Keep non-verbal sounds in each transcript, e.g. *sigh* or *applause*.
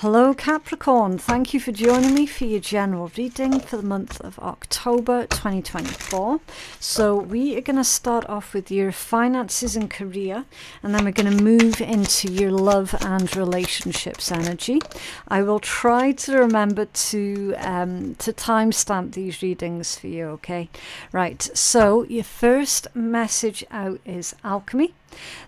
Hello Capricorn, thank you for joining me for your general reading for the month of October 2024. So we are going to start off with your finances and career and then we're going to move into your love and relationships energy. I will try to remember to um, to timestamp these readings for you, okay? Right, so your first message out is alchemy.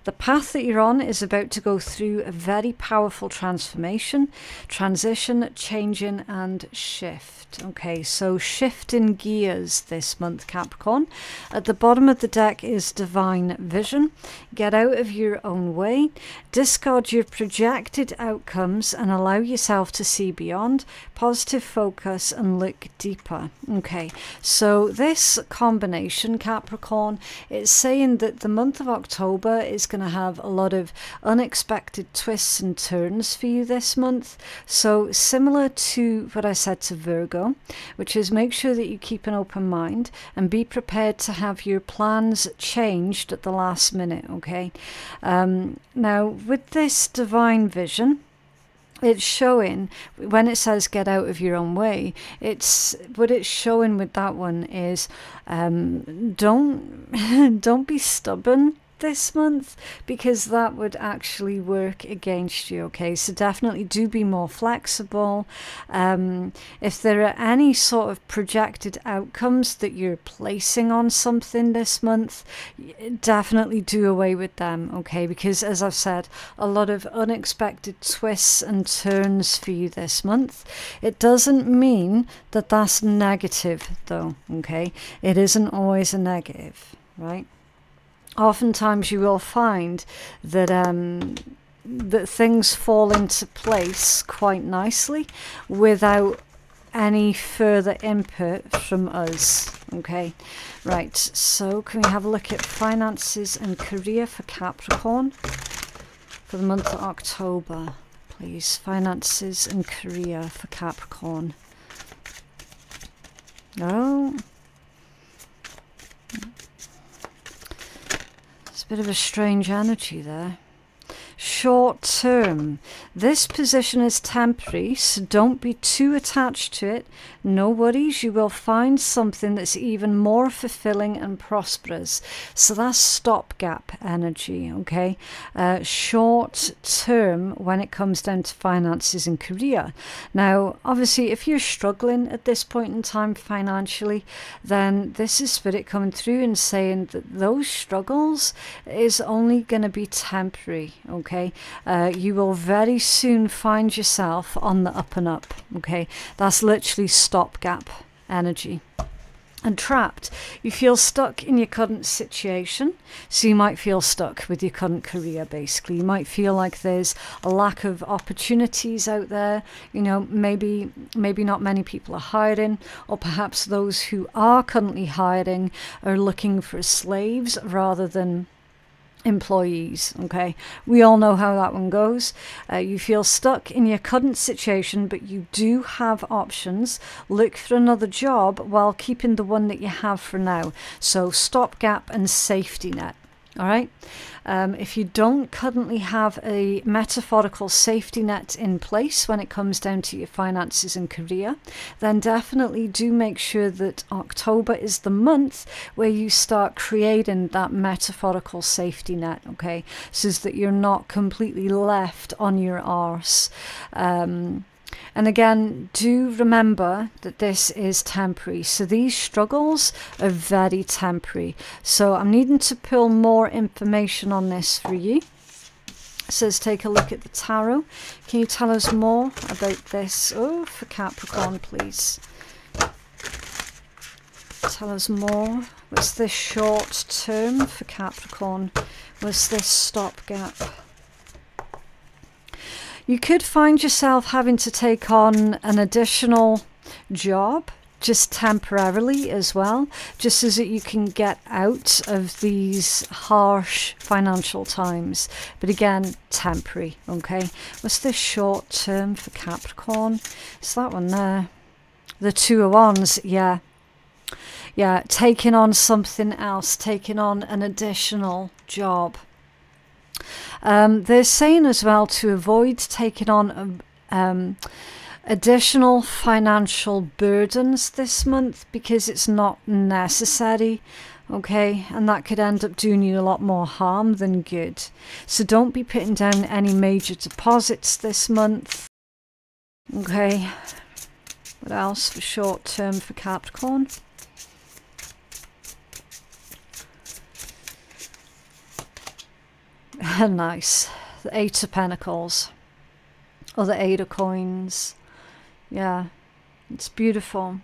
The path that you're on is about to go through a very powerful transformation, transition, changing, and shift. Okay, so shifting gears this month, Capricorn. At the bottom of the deck is Divine Vision. Get out of your own way, discard your projected outcomes, and allow yourself to see beyond. Positive focus and look deeper. Okay, so this combination, Capricorn, it's saying that the month of October is going to have a lot of unexpected twists and turns for you this month. So, similar to what I said to Virgo, which is make sure that you keep an open mind and be prepared to have your plans changed at the last minute, okay? Um, now, with this divine vision, it's showing when it says get out of your own way it's what it's showing with that one is um, don't *laughs* don't be stubborn this month because that would actually work against you. Okay, so definitely do be more flexible. Um, if there are any sort of projected outcomes that you're placing on something this month, definitely do away with them. Okay, because as I've said, a lot of unexpected twists and turns for you this month. It doesn't mean that that's negative, though. Okay, it isn't always a negative, right? Oftentimes you will find that um, that things fall into place quite nicely without any further input from us. Okay, right. So can we have a look at finances and career for Capricorn for the month of October, please? Finances and career for Capricorn. No. Bit of a strange energy there. Short term. This position is temporary, so don't be too attached to it. No worries, you will find something that's even more fulfilling and prosperous. So that's stopgap energy, okay? Uh, short term when it comes down to finances and career. Now, obviously, if you're struggling at this point in time financially, then this is Spirit coming through and saying that those struggles is only going to be temporary, okay? Uh, you will very soon find yourself on the up and up, okay? That's literally stopgap energy and trapped. You feel stuck in your current situation. So you might feel stuck with your current career, basically. You might feel like there's a lack of opportunities out there. You know, maybe maybe not many people are hiring, or perhaps those who are currently hiring are looking for slaves rather than employees. Okay, we all know how that one goes. Uh, you feel stuck in your current situation, but you do have options. Look for another job while keeping the one that you have for now. So, stopgap and safety net. All right. Um, if you don't currently have a metaphorical safety net in place when it comes down to your finances and career, then definitely do make sure that October is the month where you start creating that metaphorical safety net, okay? So that you're not completely left on your arse. Um, and again, do remember that this is temporary. So these struggles are very temporary. So I'm needing to pull more information on this for you. It says take a look at the tarot. Can you tell us more about this? Oh, for Capricorn, please. Tell us more. Was this short term for Capricorn? Was this stopgap? You could find yourself having to take on an additional job just temporarily as well, just so that you can get out of these harsh financial times. But again, temporary, okay? What's this short term for Capricorn? It's that one there. The two of wands, yeah. Yeah, taking on something else, taking on an additional job. Um, they're saying as well to avoid taking on um, additional financial burdens this month because it's not necessary. Okay, and that could end up doing you a lot more harm than good. So don't be putting down any major deposits this month. Okay, what else for short term for Capricorn? *laughs* nice. The Eight of Pentacles. Or the Eight of Coins. Yeah, it's beautiful.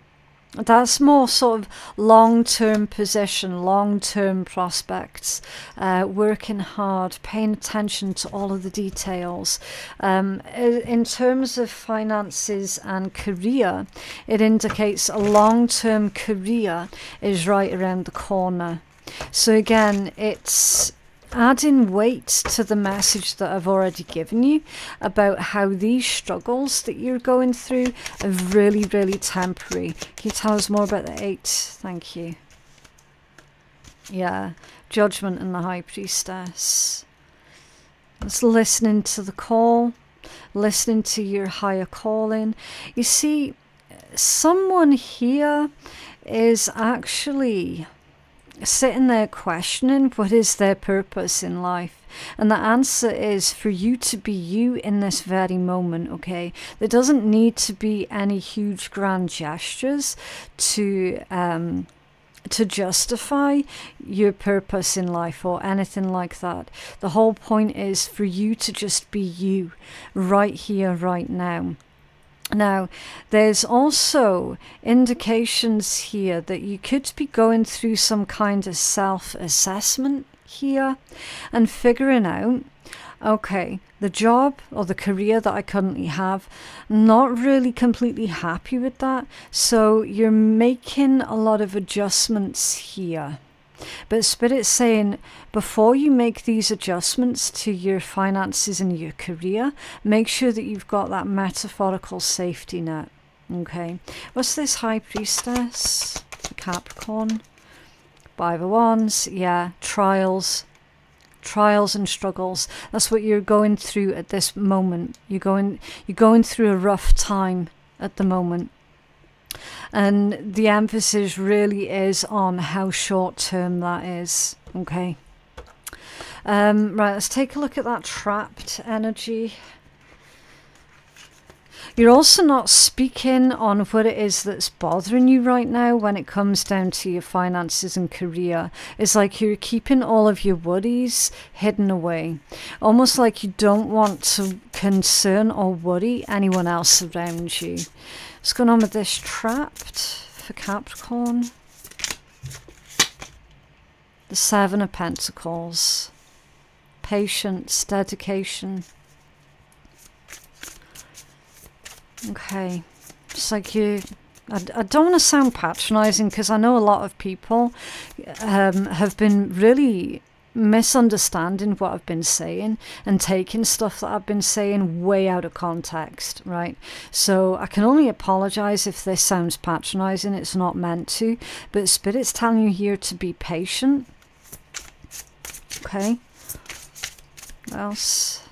That's more sort of long term position, long term prospects, uh, working hard, paying attention to all of the details. Um, in terms of finances and career, it indicates a long term career is right around the corner. So, again, it's adding weight to the message that I've already given you about how these struggles that you're going through are really, really temporary. Can you tell us more about the eight? Thank you. Yeah, judgment and the high priestess. It's listening to the call, listening to your higher calling. You see, someone here is actually sitting there questioning what is their purpose in life. And the answer is for you to be you in this very moment, okay? There doesn't need to be any huge grand gestures to um, to justify your purpose in life or anything like that. The whole point is for you to just be you right here, right now. Now, there's also indications here that you could be going through some kind of self assessment here and figuring out okay, the job or the career that I currently have, not really completely happy with that. So you're making a lot of adjustments here. But Spirit's saying before you make these adjustments to your finances and your career, make sure that you've got that metaphorical safety net. Okay. What's this High Priestess? Capricorn. Five of Wands. Yeah. Trials. Trials and struggles. That's what you're going through at this moment. You're going you're going through a rough time at the moment. And the emphasis really is on how short term that is. Okay. Um, right, let's take a look at that trapped energy. You're also not speaking on what it is that's bothering you right now when it comes down to your finances and career. It's like you're keeping all of your worries hidden away. Almost like you don't want to concern or worry anyone else around you. What's going on with this trapped for Capricorn? The Seven of Pentacles. Patience, dedication. Okay. It's like you... I, I don't want to sound patronising because I know a lot of people um, have been really misunderstanding what I've been saying and taking stuff that I've been saying way out of context, right? So I can only apologize if this sounds patronizing, it's not meant to, but Spirit's telling you here to be patient. Okay. What else?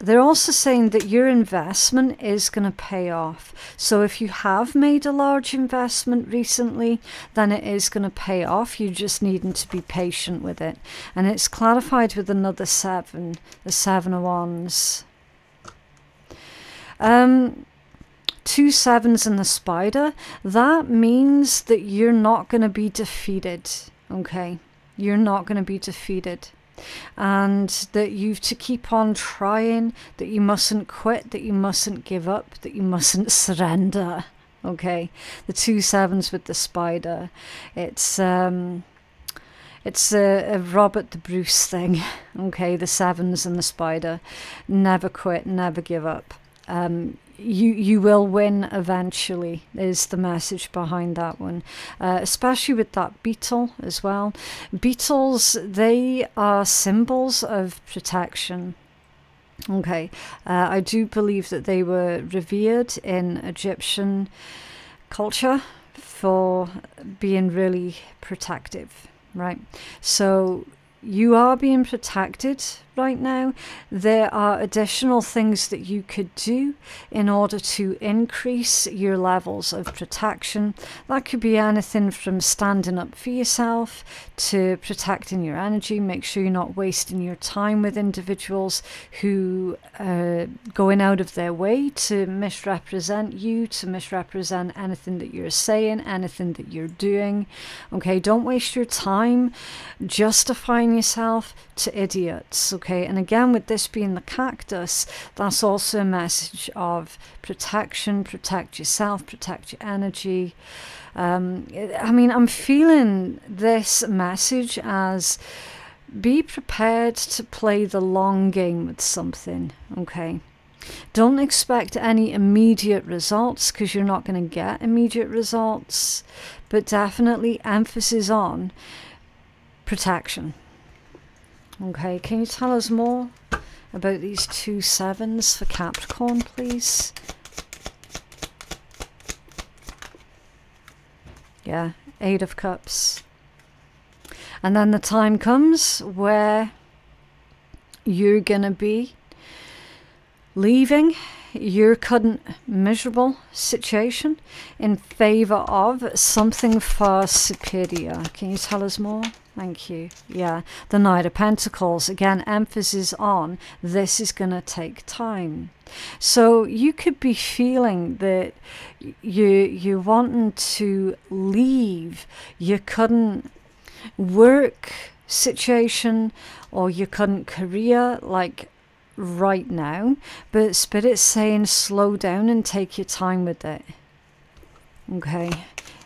They're also saying that your investment is going to pay off. So if you have made a large investment recently, then it is going to pay off. You're just needing to be patient with it. And it's clarified with another seven, the seven of wands. Um, two sevens and the spider, that means that you're not going to be defeated. Okay? You're not going to be defeated and that you've to keep on trying, that you mustn't quit, that you mustn't give up, that you mustn't *laughs* surrender. Okay, the two sevens with the spider. It's um, it's a, a Robert the Bruce thing. *laughs* Okay, the sevens and the spider. Never quit, never give up. Um, you you will win eventually is the message behind that one. Uh, especially with that beetle as well. Beetles they are symbols of protection. Okay uh, i do believe that they were revered in egyptian culture for being really protective right? So you are being protected right now, there are additional things that you could do in order to increase your levels of protection. That could be anything from standing up for yourself to protecting your energy, make sure you're not wasting your time with individuals who are going out of their way to misrepresent you, to misrepresent anything that you're saying, anything that you're doing. Okay, don't waste your time justifying yourself to idiots. Okay, and again, with this being the cactus, that's also a message of protection, protect yourself, protect your energy. Um, I mean, I'm feeling this message as be prepared to play the long game with something, okay? Don't expect any immediate results because you're not going to get immediate results, but definitely emphasis on protection. Okay, can you tell us more about these two sevens for Capricorn, please? Yeah, Eight of Cups. And then the time comes where you're going to be leaving your current miserable situation in favor of something far superior. Can you tell us more? Thank you. Yeah, the Knight of Pentacles. Again, emphasis on this is going to take time. So you could be feeling that you you're wanting to leave your current work situation or your current career, like right now, but Spirit's saying slow down and take your time with it. Okay.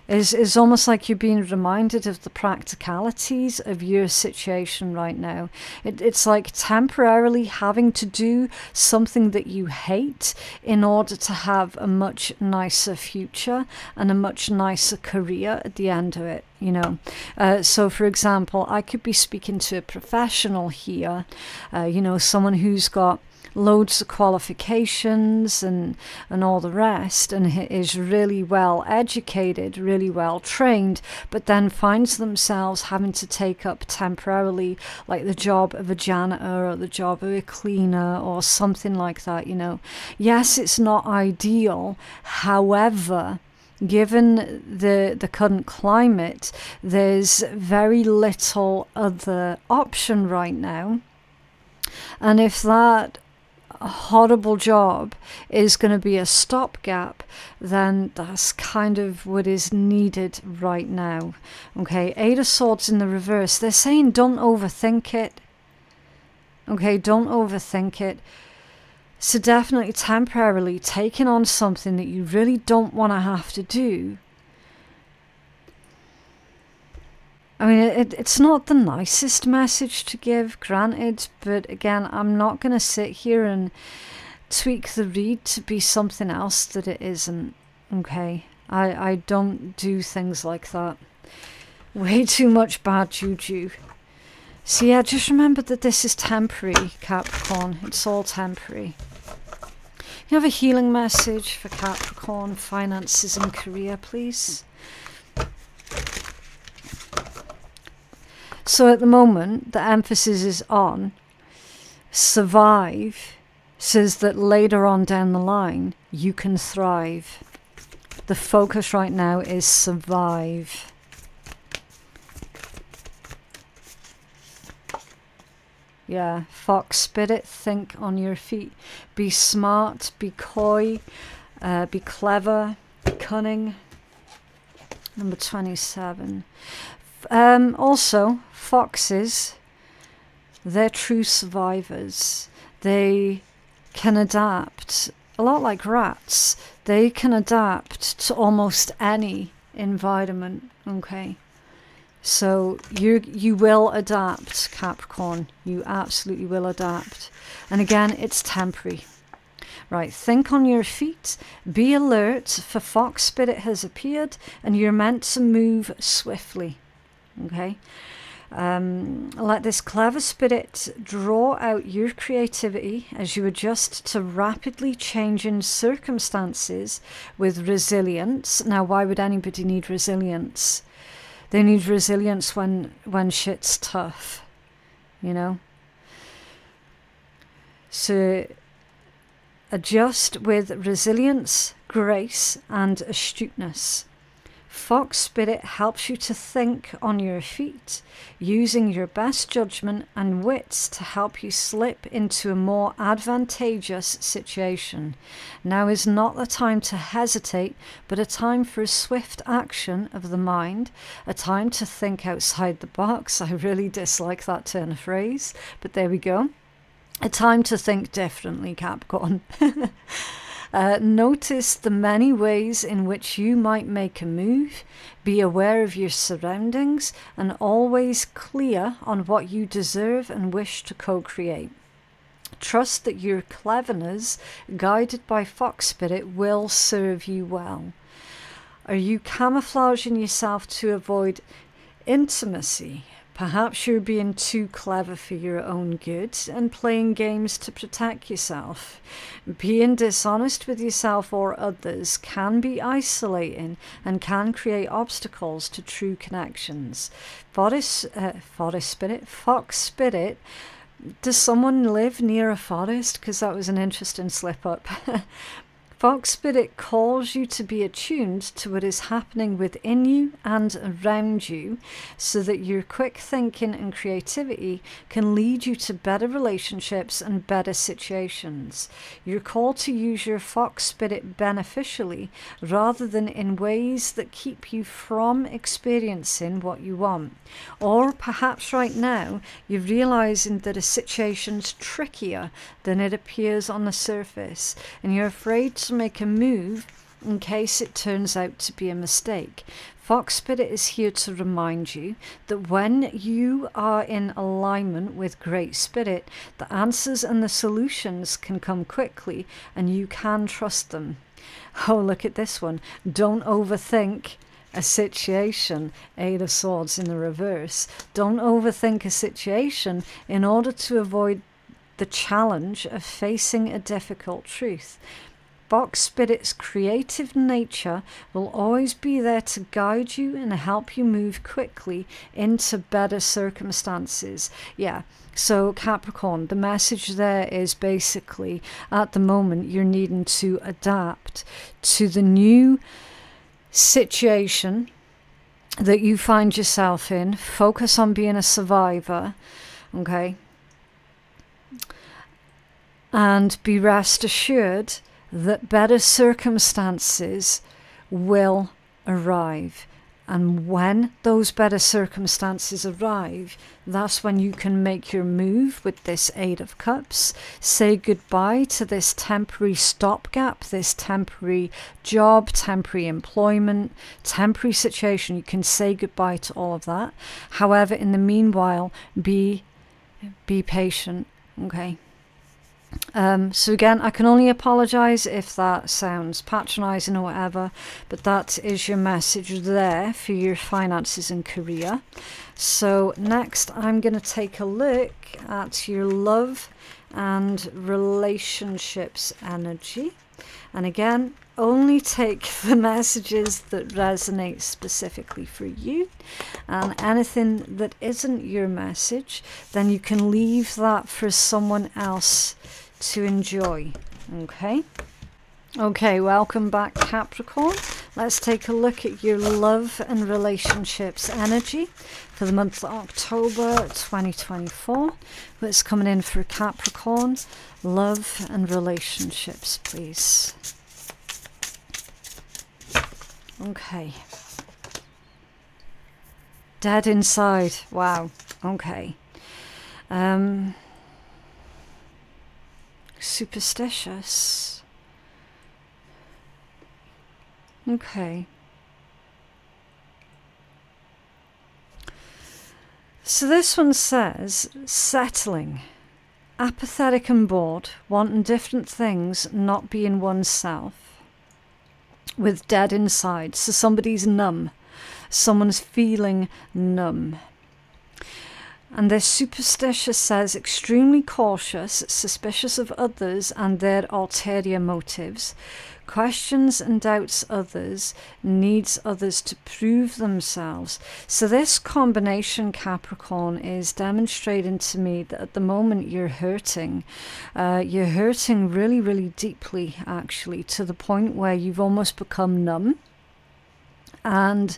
It's, it's almost like you're being reminded of the practicalities of your situation right now. It, it's like temporarily having to do something that you hate in order to have a much nicer future and a much nicer career at the end of it you know. Uh, so, for example, I could be speaking to a professional here, uh, you know, someone who's got loads of qualifications and and all the rest and is really well educated really well trained but then finds themselves having to take up temporarily like the job of a janitor or the job of a cleaner or something like that you know yes it's not ideal however given the the current climate, there's very little other option right now. And if that horrible job is going to be a stopgap, then that's kind of what is needed right now. Okay, Eight of Swords in the reverse. They're saying don't overthink it. Okay, don't overthink it. So, definitely temporarily taking on something that you really don't want to have to do. I mean, it, it's not the nicest message to give, granted, but again, I'm not going to sit here and tweak the read to be something else that it isn't. Okay? I, I don't do things like that. Way *laughs* too much bad juju. So, yeah, just remember that this is temporary, Capricorn. It's all temporary. You have a healing message for Capricorn, finances and career, please. So at the moment, the emphasis is on survive, says that later on down the line, you can thrive. The focus right now is survive. Yeah, fox spirit, think on your feet. Be smart, be coy, uh, be clever, be cunning. Number 27. Um, also, foxes, they're true survivors. They can adapt, a lot like rats, they can adapt to almost any environment, okay? So you you will adapt, Capricorn. You absolutely will adapt. And again, it's temporary. Right, think on your feet, be alert, for Fox Spirit has appeared, and you're meant to move swiftly. Okay? Um, let this clever spirit draw out your creativity as you adjust to rapidly changing circumstances with resilience. Now, why would anybody need resilience? They need resilience when when shit's tough, you know. So adjust with resilience, grace, and astuteness. Fox Spirit helps you to think on your feet, using your best judgment and wits to help you slip into a more advantageous situation. Now is not the time to hesitate, but a time for a swift action of the mind, a time to think outside the box. *laughs* I really dislike that turn of phrase, but there we go. A time to think differently, Capricorn. *laughs* Uh, notice the many ways in which you might make a move. Be aware of your surroundings and always clear on what you deserve and wish to co create. Trust that your cleverness, guided by Fox Spirit, will serve you well. Are you camouflaging yourself to avoid intimacy? Perhaps you're being too clever for your own good and playing games to protect yourself. Being dishonest with yourself or others can be isolating and can create obstacles to true connections. Forest, uh, forest spirit, fox spirit. Does someone live near a forest? Because that was an interesting slip up. *laughs* Fox Spirit calls you to be attuned to what is happening within you and around you so that your quick thinking and creativity can lead you to better relationships and better situations. You're called to use your Fox Spirit beneficially rather than in ways that keep you from experiencing what you want. Or perhaps right now you're realizing that a situation's trickier than it appears on the surface and you're afraid to make a move in case it turns out to be a mistake. Fox Spirit is here to remind you that when you are in alignment with Great Spirit, the answers and the solutions can come quickly and you can trust them. Oh, look at this one. Don't overthink a situation, Eight of Swords in the reverse. Don't overthink a situation in order to avoid the challenge of facing a difficult truth. Fox Spirit's creative nature will always be there to guide you and help you move quickly into better circumstances. Yeah, so Capricorn, the message there is basically at the moment you're needing to adapt to the new situation that you find yourself in. Focus on being a survivor, okay? And be rest assured that better circumstances will arrive. And when those better circumstances arrive, that's when you can make your move with this Eight of Cups. Say goodbye to this temporary stopgap, this temporary job, temporary employment, temporary situation. You can say goodbye to all of that. However, in the meanwhile, be be patient. Okay. Um, so again, I can only apologise if that sounds patronising or whatever, but that is your message there for your finances and career. So next, I'm going to take a look at your love and relationships energy. And again, only take *laughs* the messages that resonate specifically for you and anything that isn't your message then you can leave that for someone else to enjoy. Okay. Okay, welcome back, Capricorn. Let's take a look at your love and relationships energy for the month of October 2024. What's coming in for Capricorn? Love and relationships, please. Okay. Dead inside. Wow. Okay. Um, superstitious. Okay. So this one says settling, apathetic and bored, wanting different things, not being oneself, with dead inside. So somebody's numb, someone's feeling numb. And this superstitious says extremely cautious, suspicious of others and their ulterior motives, questions and doubts others, needs others to prove themselves. So, this combination, Capricorn, is demonstrating to me that at the moment you're hurting. Uh, you're hurting really, really deeply, actually, to the point where you've almost become numb. And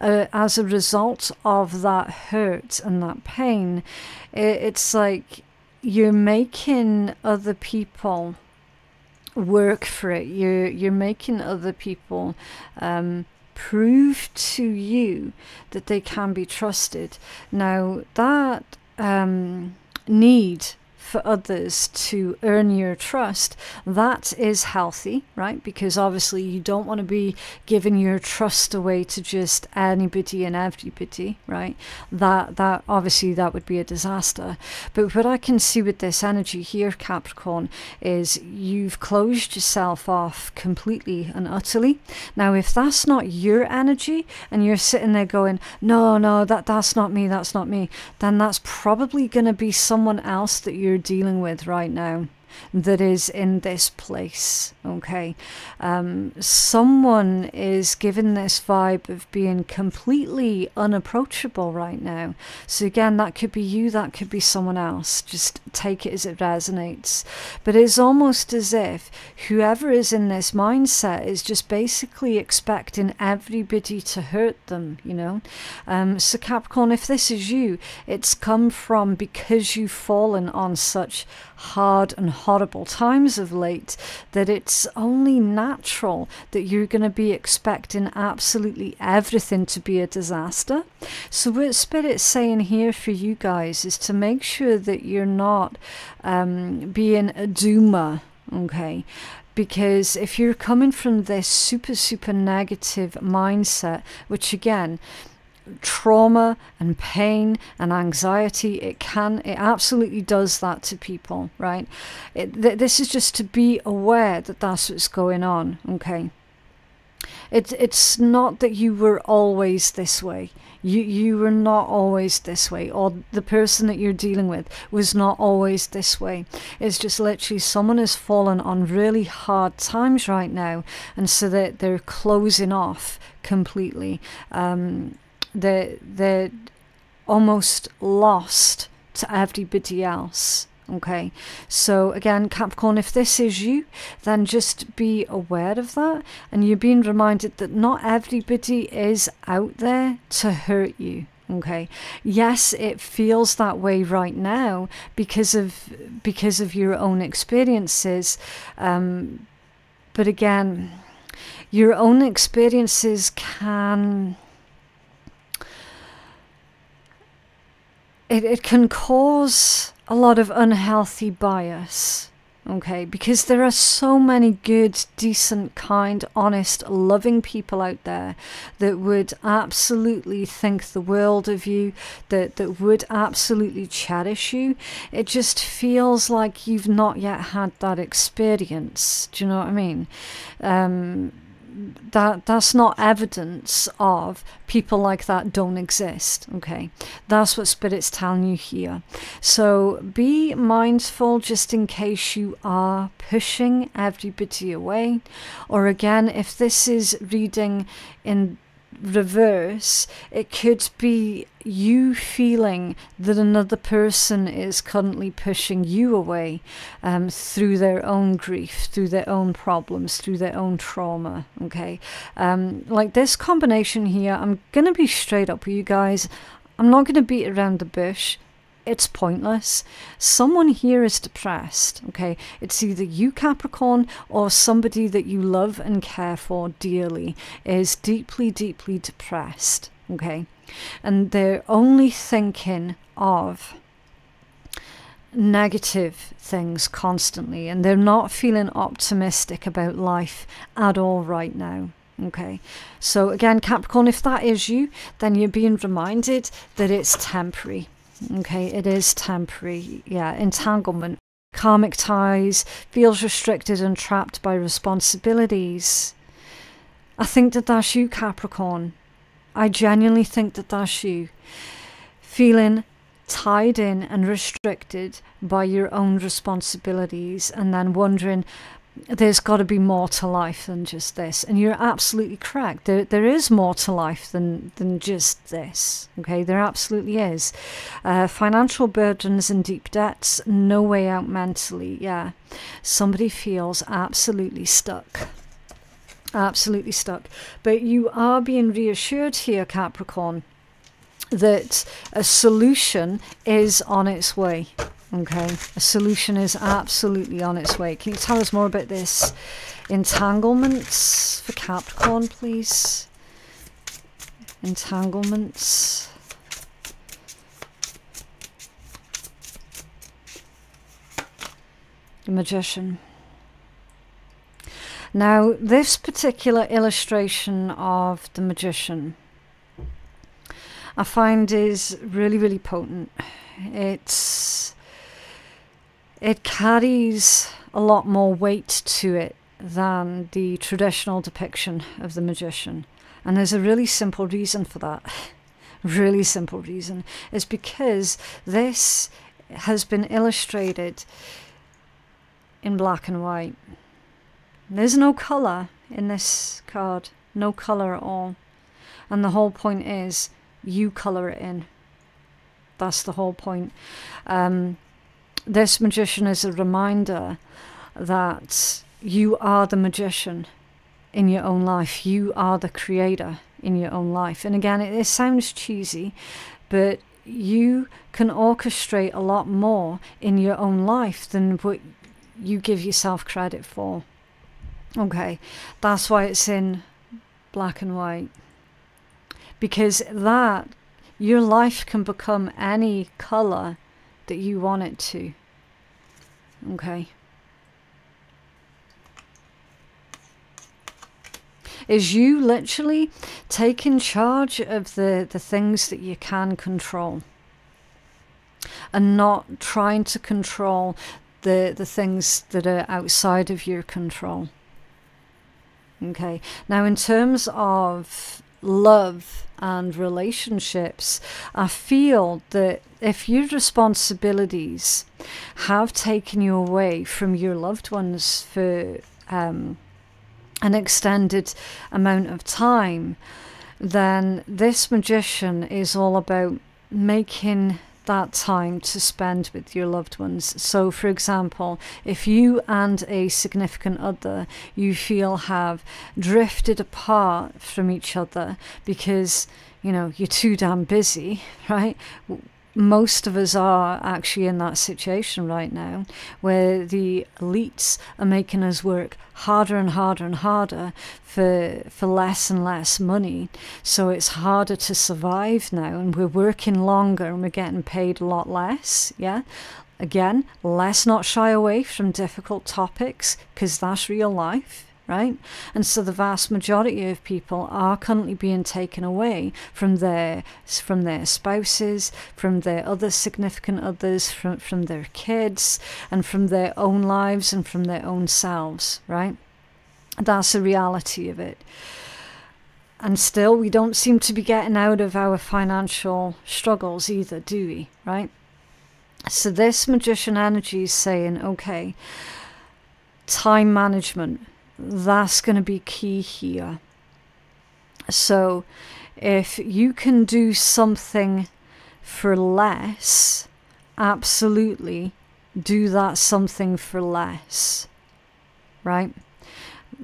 uh, as a result of that hurt and that pain, it, it's like you're making other people work for it. You're you're making other people um, prove to you that they can be trusted. Now that um, need for others to earn your trust, that is healthy, right? Because obviously you don't want to be giving your trust away to just anybody and everybody, right? That that obviously that would be a disaster. But what I can see with this energy here, Capricorn, is you've closed yourself off completely and utterly. Now, if that's not your energy and you're sitting there going, no, no, that that's not me, that's not me, then that's probably going to be someone else that you're dealing with right now that is in this place. Okay, um, someone is given this vibe of being completely unapproachable right now. So again, that could be you, that could be someone else. Just take it as it resonates. But it's almost as if whoever is in this mindset is just basically expecting everybody to hurt them. You know, um, so Capricorn, if this is you, it's come from because you've fallen on such hard and horrible times of late that it's only natural that you're going to be expecting absolutely everything to be a disaster. So, what Spirit's saying here for you guys is to make sure that you're not um, being a doomer, okay? because if you're coming from this super super negative mindset which again trauma and pain and anxiety it can it absolutely does that to people right? It, th- this is just to be aware that that's what's going on okay? It, it's not that you were always this way. You you were not always this way or the person that you're dealing with was not always this way. It's just literally someone has fallen on really hard times right now and so that they're closing off completely. Um, they're, they're almost lost to everybody else. Okay, so again, Capricorn, if this is you, then just be aware of that, and you're being reminded that not everybody is out there to hurt you. Okay, yes, it feels that way right now because of because of your own experiences, um, but again, your own experiences can it, it can cause a lot of unhealthy bias. Okay, because there are so many good, decent, kind, honest, loving people out there that would absolutely think the world of you, that, that would absolutely cherish you. It just feels like you've not yet had that experience. Do you know what I mean? Um, that that's not evidence of people like that don't exist okay? That's what spirit's telling you here. So be mindful just in case you are pushing everybody away. Or again if this is reading in reverse, it could be you feeling that another person is currently pushing you away um, through their own grief, through their own problems, through their own trauma. Okay, um, like this combination here, I'm gonna be straight up with you guys. I'm not gonna beat around the bush it's pointless. Someone here is depressed, okay? It's either you, Capricorn, or somebody that you love and care for dearly is deeply, deeply depressed, okay? And they're only thinking of negative things constantly and they're not feeling optimistic about life at all right now. Okay, so again, Capricorn, if that is you, then you're being reminded that it's temporary. Okay, it is temporary. Yeah, entanglement. Karmic ties, feels restricted and trapped by responsibilities. I think that that's you, Capricorn. I genuinely think that that's you. Feeling tied in and restricted by your own responsibilities and then wondering there's got to be more to life than just this. And you're absolutely correct. There there is more to life than than just this okay? There absolutely is. Uh, financial burdens and deep debts no way out mentally yeah. Somebody feels absolutely stuck. Absolutely stuck. But you are being reassured here capricorn that a solution is on its way Okay, a solution is absolutely on its way. Can you tell us more about this? Entanglements for Capricorn, please. Entanglements. The Magician. Now, this particular illustration of the Magician I find is really, really potent. It's it carries a lot more weight to it than the traditional depiction of the magician. And there's a really simple reason for that. *laughs* really simple reason is because this has been illustrated in black and white. There's no colour in this card, no colour at all. And the whole point is you colour it in. That's the whole point. Um, this magician is a reminder that you are the magician in your own life. You are the creator in your own life. And again, it, it sounds cheesy, but you can orchestrate a lot more in your own life than what you give yourself credit for. Okay, that's why it's in black and white. Because that, your life can become any color that you want it to. Okay. Is you literally taking charge of the, the things that you can control and not trying to control the, the things that are outside of your control. Okay. Now, in terms of love and relationships, I feel that if your responsibilities have taken you away from your loved ones for um, an extended amount of time, then this magician is all about making that time to spend with your loved ones. So, for example, if you and a significant other you feel have drifted apart from each other because you know you're too damn busy, *laughs* right? Most of us are actually in that situation right now where the elites are making us work harder and harder and harder for for less and less money. So it's harder to survive now and we're working longer and we're getting paid a lot less yeah? Again let's not shy away from difficult topics because that's real life right? And so the vast majority of people are currently being taken away from their from their spouses, from their other significant others, from from their kids, and from their own lives and from their own selves, right? That's the reality of it. And still, we don't seem to be getting out of our financial struggles either, do we? Right? So, this magician energy is saying, okay, time management, that's going to be key here. So, if you can do something for less, absolutely do that something for less, right?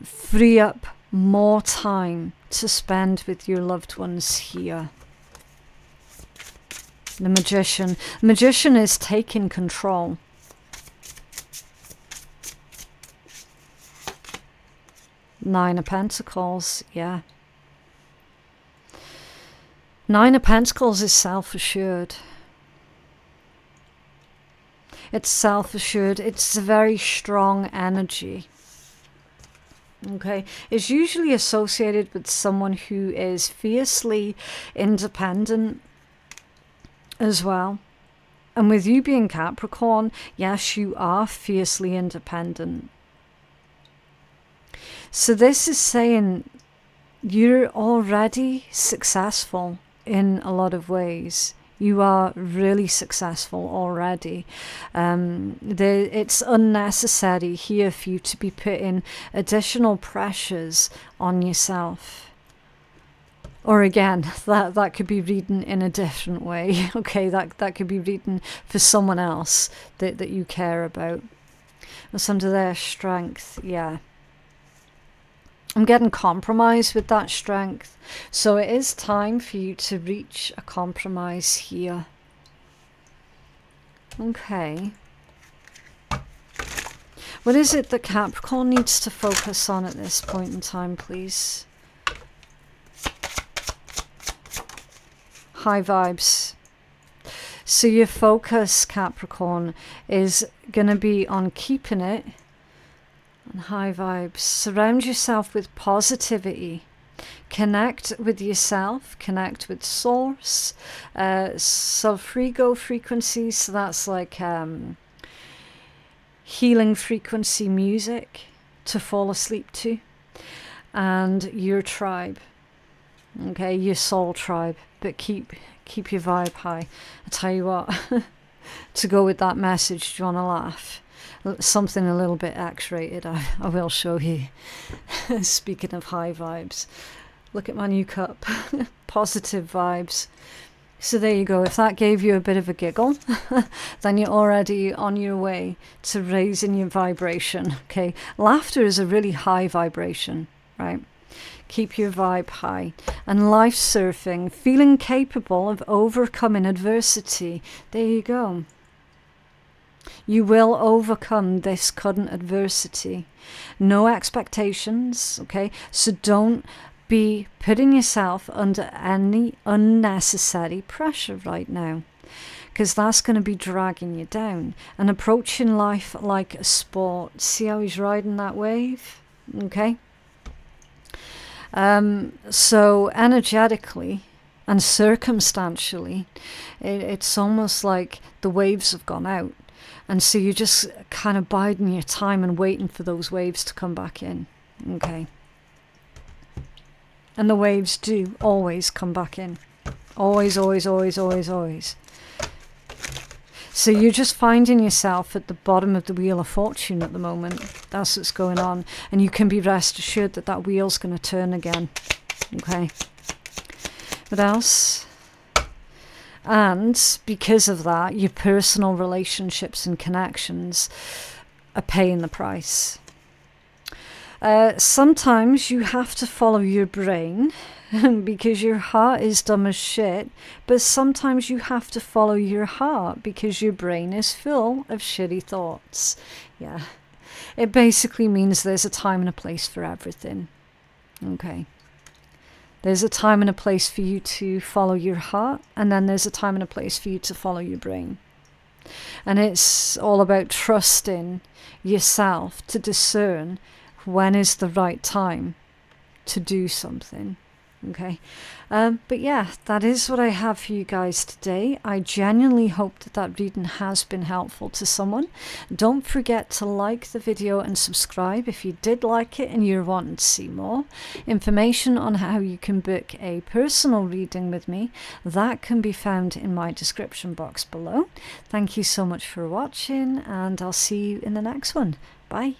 Free up more time to spend with your loved ones here. The magician. The magician is taking control. Nine of Pentacles, yeah. Nine of Pentacles is self assured. It's self assured, it's a very strong energy. Okay, it's usually associated with someone who is fiercely independent as well. And with you being Capricorn, yes, you are fiercely independent. So this is saying you're already successful in a lot of ways. You are really successful already. Um, the, it's unnecessary here for you to be putting additional pressures on yourself. Or again, *laughs* that, that could be reading in a different way. *laughs* Okay, that, that could be reading for someone else that, that you care about. It's under their strength, yeah. I'm getting compromised with that strength. So it is time for you to reach a compromise here. Okay. What is it that Capricorn needs to focus on at this point in time, please? High vibes. So your focus, Capricorn, is going to be on keeping it and high vibes. Surround yourself with positivity. Connect with yourself, connect with source. Uh, Solfeggio frequencies, so that's like um, healing frequency music to fall asleep to. And your tribe, okay, your soul tribe, but keep keep your vibe high. I tell you what, *laughs* to go with that message, do you want to laugh? Something a little bit X-rated I, I will show you. *laughs* Speaking of high vibes look at my new cup. *laughs* Positive vibes. So there you go. If that gave you a bit of a giggle *laughs* then you're already on your way to raising your vibration okay? Laughter is a really high vibration right? Keep your vibe high. And life surfing feeling capable of overcoming adversity. There you go you will overcome this current adversity. No expectations, okay? So don't be putting yourself under any unnecessary pressure right now because that's going to be dragging you down and approaching life like a sport. See how he's riding that wave? Okay. Um, so, energetically and circumstantially, it, it's almost like the waves have gone out and so you're just kind of biding your time and waiting for those waves to come back in. Okay. And the waves do always come back in. Always, always, always, always, always. So you're just finding yourself at the bottom of the wheel of fortune at the moment. That's what's going on. And you can be rest assured that that wheel's going to turn again. Okay. What else? And because of that, your personal relationships and connections are paying the price. Uh, sometimes you have to follow your brain *laughs* because your heart is dumb as shit, but sometimes you have to follow your heart because your brain is full of shitty thoughts. Yeah. It basically means there's a time and a place for everything. Okay. There's a time and a place for you to follow your heart, and then there's a time and a place for you to follow your brain. And it's all about trusting yourself to discern when is the right time to do something. Okay. Um, but yeah, that is what I have for you guys today. I genuinely hope that that reading has been helpful to someone. Don't forget to like the video and subscribe if you did like it and you're wanting to see more. Information on how you can book a personal reading with me, that can be found in my description box below. Thank you so much for watching and I'll see you in the next one. Bye.